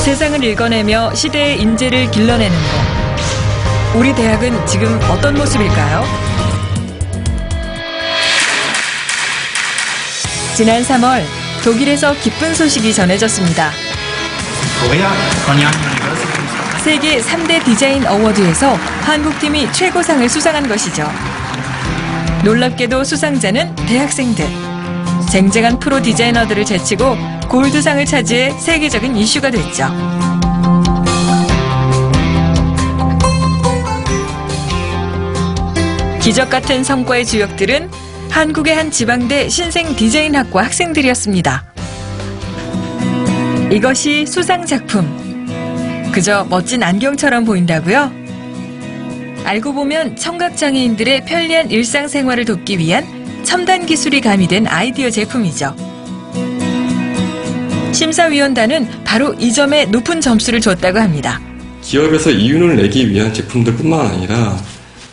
세상을 읽어내며 시대의 인재를 길러내는 것. 우리 대학은 지금 어떤 모습일까요? 지난 3월 독일에서 기쁜 소식이 전해졌습니다. 세계 3대 디자인 어워드에서 한국팀이 최고상을 수상한 것이죠. 놀랍게도 수상자는 대학생들. 쟁쟁한 프로 디자이너들을 제치고 골드상을 차지해 세계적인 이슈가 됐죠. 기적 같은 성과의 주역들은 한국의 한 지방대 신생 디자인학과 학생들이었습니다. 이것이 수상 작품. 그저 멋진 안경처럼 보인다고요? 알고 보면 청각장애인들의 편리한 일상생활을 돕기 위한 첨단 기술이 가미된 아이디어 제품이죠. 심사위원단은 바로 이 점에 높은 점수를 줬다고 합니다. 기업에서 이윤을 내기 위한 제품들뿐만 아니라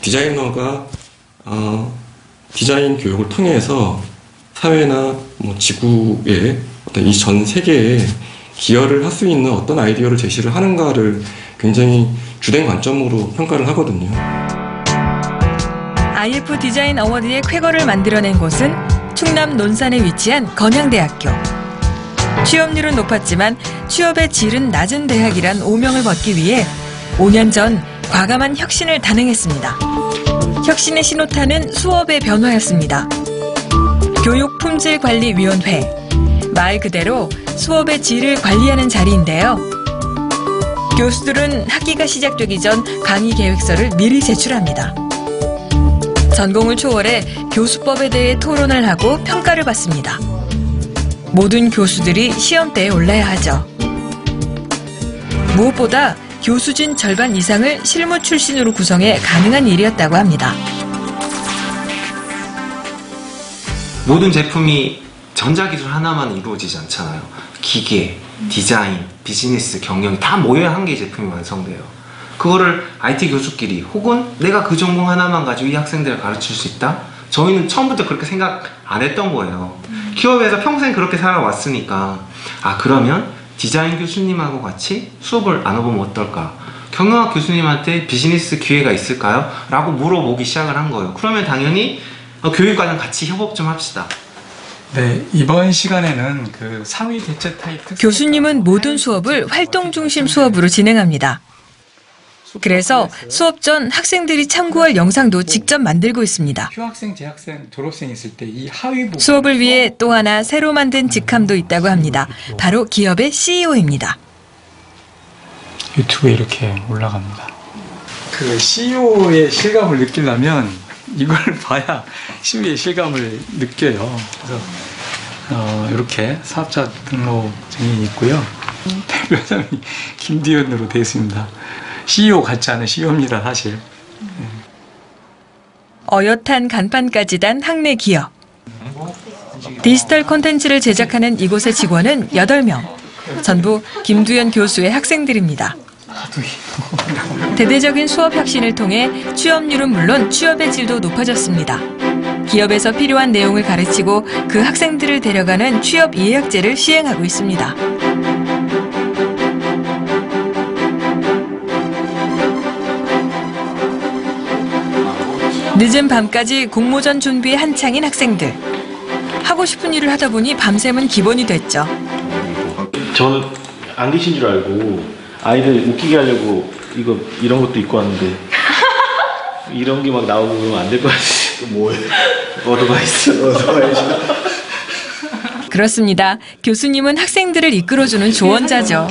디자이너가 어, 디자인 교육을 통해서 사회나 뭐 지구의 어떤 이 전 세계에 기여를 할 수 있는 어떤 아이디어를 제시를 하는가를 굉장히 주된 관점으로 평가를 하거든요. IF 디자인 어워드의 쾌거를 만들어낸 곳은 충남 논산에 위치한 건양대학교. 취업률은 높았지만 취업의 질은 낮은 대학이란 오명을 벗기 위해 5년 전 과감한 혁신을 단행했습니다. 혁신의 신호탄은 수업의 변화였습니다. 교육품질관리위원회. 말 그대로 수업의 질을 관리하는 자리인데요. 교수들은 학기가 시작되기 전 강의 계획서를 미리 제출합니다. 전공을 초월해 교수법에 대해 토론을 하고 평가를 받습니다. 모든 교수들이 시험대에 올라야 하죠. 무엇보다 교수진 절반 이상을 실무 출신으로 구성해 가능한 일이었다고 합니다. 모든 제품이 전자기술 하나만 이루어지지 않잖아요. 기계, 디자인, 비즈니스, 경영이 다 모여야 한 개의 제품이 완성돼요. 그거를 IT 교수끼리 혹은 내가 그 전공 하나만 가지고 이 학생들을 가르칠 수 있다? 저희는 처음부터 그렇게 생각 안 했던 거예요. 기업에서 평생 그렇게 살아왔으니까 아 그러면 디자인 교수님하고 같이 수업을 나눠보면 어떨까? 경영학 교수님한테 비즈니스 기회가 있을까요? 라고 물어보기 시작을 한 거예요. 그러면 당연히 어, 교육과는 같이 협업 좀 합시다. 네, 이번 시간에는 그 상위 대체 타입 교수님은 모든 수업을 활동 중심 수업으로 진행합니다. 그래서 수업 전 학생들이 참고할 영상도 직접 만들고 있습니다. 휴학생, 재학생, 졸업생 있을 때 이 하위 수업을 위해 또 하나 새로 만든 직함도 있다고 합니다. 바로 기업의 CEO입니다. 유튜브에 이렇게 올라갑니다. 그 CEO의 실감을 느끼려면 이걸 봐야 CEO의 실감을 느껴요. 그래서 어, 이렇게 사업자 등록증이 있고요. 대표자이 김디현으로 되어 있습니다. CEO 같지 않은 CEO입니다, 사실. 어엿한 간판까지 단 학내 기업. 디지털 콘텐츠를 제작하는 이곳의 직원은 8명. 전부 김두현 교수의 학생들입니다. 대대적인 수업 혁신을 통해 취업률은 물론 취업의 질도 높아졌습니다. 기업에서 필요한 내용을 가르치고 그 학생들을 데려가는 취업 예약제를 시행하고 있습니다. 늦은 밤까지 공모전 준비에 한창인 학생들. 하고 싶은 일을 하다 보니 밤샘은 기본이 됐죠. 저는 안 계신 줄 알고 아이들 웃기게 하려고 이거 이런 것도 입고 왔는데 이런 게 막 나오고 그러면 안 될 것 같아요. 뭐예요? Advice. Advice. 그렇습니다. 교수님은 학생들을 이끌어주는 조언자죠.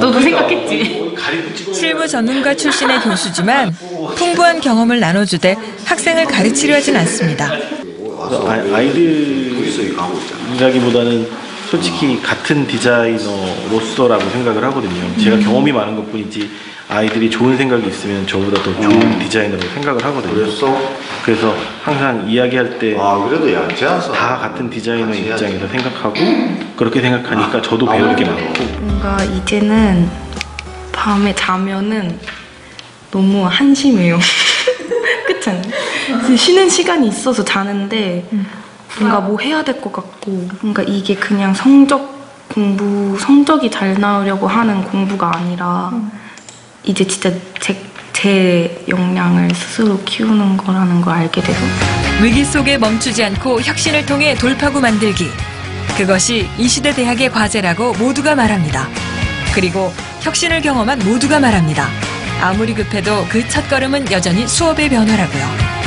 너도 생각했지? 가리고 찍어. 실무 전문가 출신의 교수지만 풍부한 경험을 나눠주되 학생을 가르치려 하진 않습니다. 아, 아이들이라기보다는 솔직히 같은 디자이너로서라고 생각을 하거든요. 제가 경험이 많은 것 뿐이지 아이들이 좋은 생각이 있으면 저보다 더 좋은 디자이너로 생각을 하거든요. 그랬어? 그래서 항상 이야기할 때 다 아 그래도 얌체하서 같은 디자이너 입장에서 생각하고 그렇게 생각하니까 저도 배울 게 많고 뭔가 이제는 밤에 자면은 너무 한심해요. 그치 쉬는 시간이 있어서 자는데 뭔가 뭐 해야 될 것 같고 뭔가 이게 그냥 성적 공부 성적이 잘 나오려고 하는 공부가 아니라 이제 진짜 제, 제 역량을 스스로 키우는 거라는 걸 알게 돼서 위기 속에 멈추지 않고 혁신을 통해 돌파구 만들기. 그것이 이 시대 대학의 과제라고 모두가 말합니다. 그리고 혁신을 경험한 모두가 말합니다. 아무리 급해도 그 첫걸음은 여전히 수업의 변화라고요.